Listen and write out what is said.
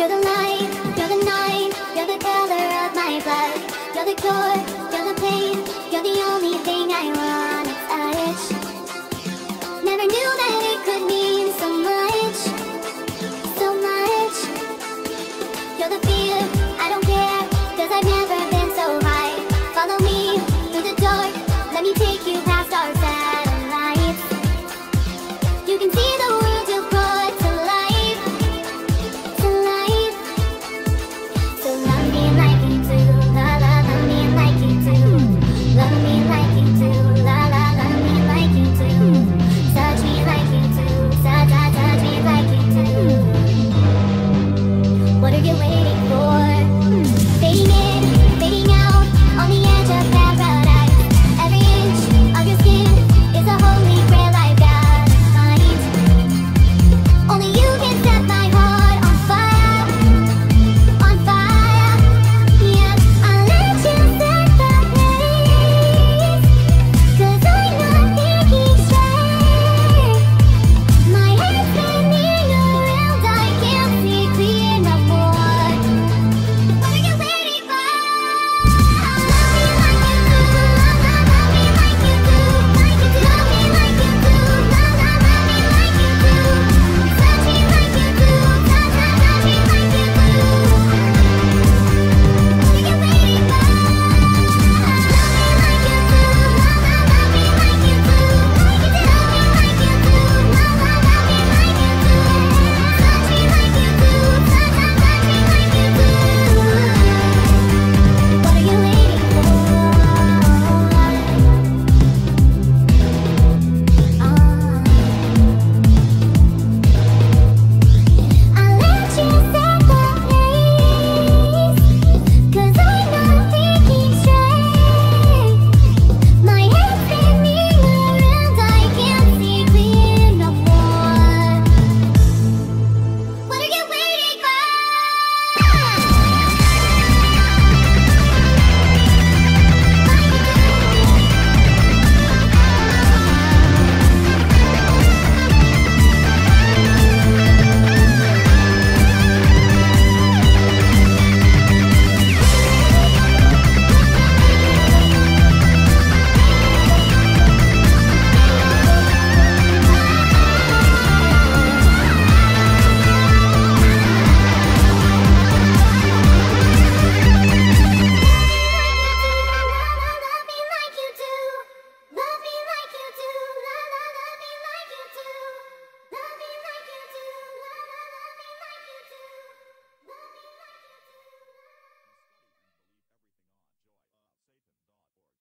You're the light, you're the night, you're the color of my blood. You're the cure, you're the pain, you're the only thing I want. It's a itch. Never knew that it could mean so much, so much. You're the